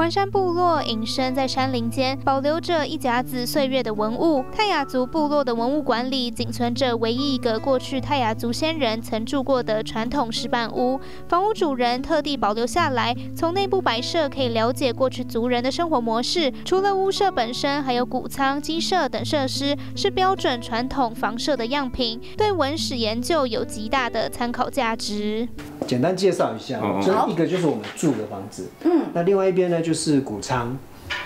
环山部落隐身在山林间，保留着一甲子岁月的文物。泰雅族部落的文物馆里，仅存着唯一一个过去泰雅族先人曾住过的传统石板屋。房屋主人特地保留下来，从内部摆设可以了解过去族人的生活模式。除了屋舍本身，还有谷仓、鸡舍等设施，是标准传统房舍的样品，对文史研究有极大的参考价值。简单介绍一下，这一个就是我们住的房子，嗯，那另外一边呢就是谷仓，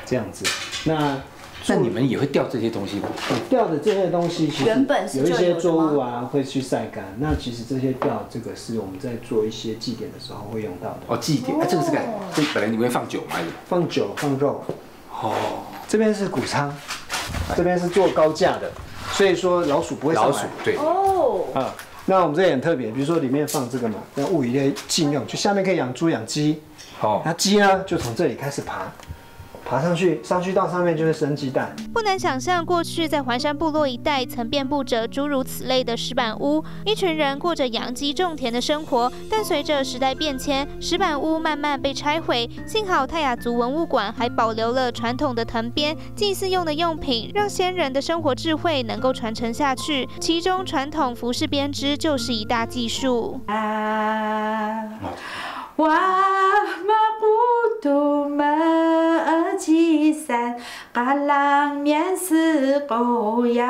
这样子。那那你们也会吊这些东西吗？吊的这些东西其实有一些作物啊会去晒干。那其实这些吊，这个是我们在做一些祭典的时候会用到的。哦，祭典，哎，这个是干？这本来你会放酒吗？放酒，放肉。哦，这边是谷仓，这边是做高架的，所以说老鼠不会上来。老鼠，对。哦。啊。那我们这也很特别，比如说里面放这个嘛，那物以类禁用，就下面可以养猪养鸡，好，那鸡呢就从这里开始爬。爬上去，上去到上面就会生鸡蛋。不难想象，过去在环山部落一带曾遍布着诸如此类的石板屋，一群人过着养鸡种田的生活。但随着时代变迁，石板屋慢慢被拆毁。幸好泰雅族文物馆还保留了传统的藤编、祭祀用的用品，让先人的生活智慧能够传承下去。其中传统服饰编织就是一大技术。我马不七三，嘎啷面是狗腰。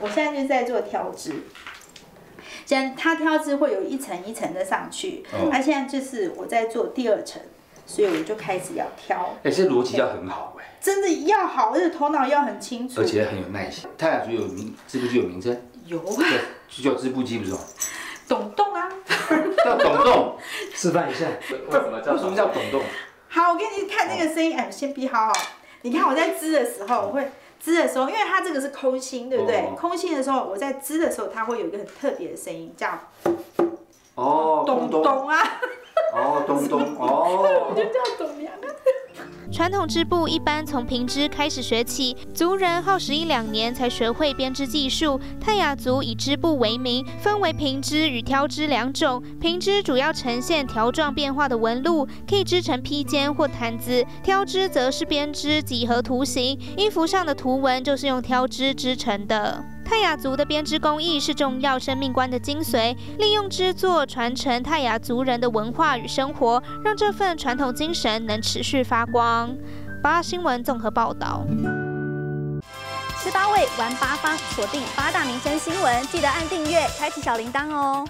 我现在就在做挑织，现在它挑织会有一层一层的上去，那现在就是我在做第二层，所以我就开始要挑。哎，这逻辑要很好哎，真的要好，而且头脑要很清楚，而且很有耐心。太阳族有名，织布机有名称？有啊，就叫织布机不是吗？懂动啊。叫懂动，示范一下。为什么叫什么叫懂动？好，我给你看那个声音，哎，先闭好。你看我在织的时候，我会织的时候，因为它这个是空心，对不对？空心的时候，我在织的时候，它会有一个很特别的声音，叫哦，咚咚啊。哦，咚咚哦，我就叫董娘啊。传统织布一般从平织开始学起，族人耗时一两年才学会编织技术。泰雅族以织布为名，分为平织与挑织两种。平织主要呈现条状变化的纹路，可以织成披肩或毯子；挑织则是编织几何图形，衣服上的图文就是用挑织织成的。泰雅族的编织工艺是重要生命观的精髓，利用织作传承泰雅族人的文化与生活，让这份传统精神能持续发光。八新闻综合报道。十八位玩八方，锁定八大民生新闻，记得按订阅，开启小铃铛哦。